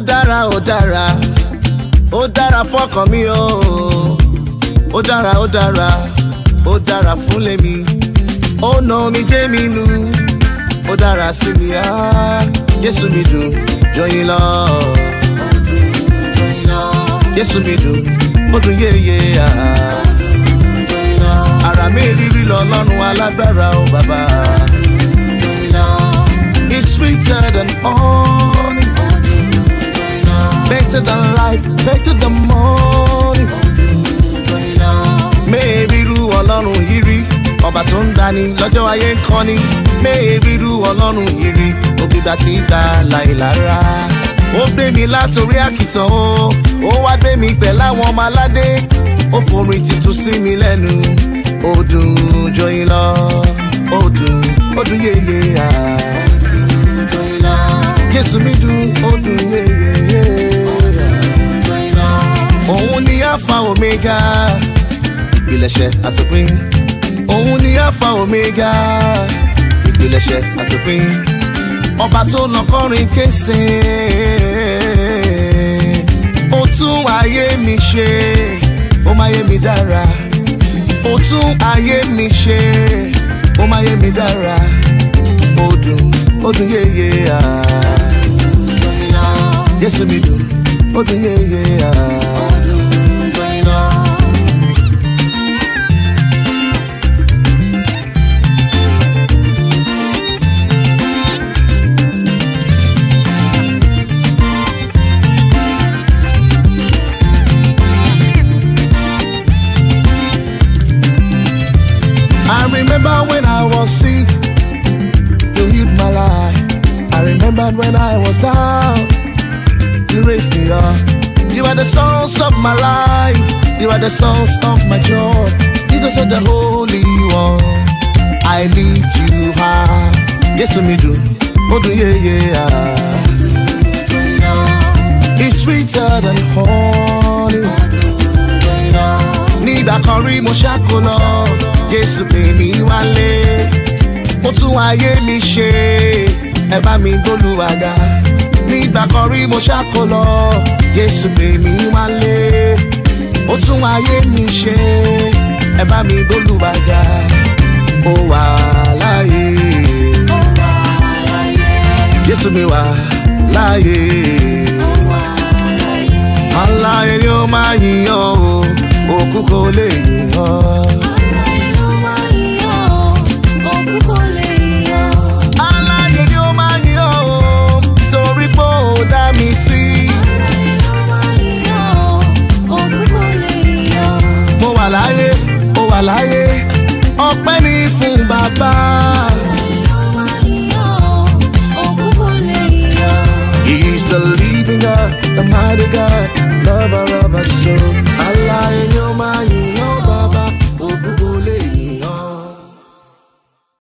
ó dára ó dára ó dára fọkàn mi o ó dára ó dára ó dára fún lèmi ó nà omi jẹ́ mi nu ó dára sí mi á Jésù mi dùn jọyìn lọ Jésù mi dùn ó dùn yéye á ara mi rírí lọ lọ́run alágbára o bàbá. It's sweeter than all to the life, back to the morning. Mẹ́ẹ̀rìrú ọlọ́run yìí rí, ọba tó ń dání lọ́jọ́ ayé ń kọ́ni. Mẹ́ẹ̀rìrú ọlọ́run yìí rí, òbígbà tí gbà láì lára. Ó gbé mi látòrí àkìtàn o, ó wá gbé mi pẹ̀ láwọn ọmọ aládé. Ó forin titun sí mi lẹ́nu, ó dùn jọyìn lọ, ó dùn, ó dùn yéye à. Jésù mi dùn, ó dùn yéye. alpha omega ìpilẹ̀ṣẹ̀ àtòpin òun ni alpha omega ìpilẹ̀ṣẹ̀ àtòpin ọba tó nà kọrin kése ó tún ayé mi ṣe ó máa yé mi dára ó tún ayé mi ṣe ó máa yé mi dára ó dùn ó dùn yéye à Jésù mi dùn ó dùn yéye à. You are the source of my life. You are the source of my joy. Jesus is the Holy One. I lift you high. Yes, me do. Oh, do yeah, yeah. It's sweeter than honey. Nígbà kan rí mo ṣàkó lọ, Jésù pè mí wálé. Mo tún ayé mi ṣe, nígbà kan rí mo ṣàkó lọ Jésù pè mí wálé ó tún ayé mi ṣe ẹ bá mi gbólúbàjá mo wà láàyè Jésù mi wà láàyè aláyé ni ó máa yìn ọ́ òkú kò lè yìn God, the mighty God, lover of our soul.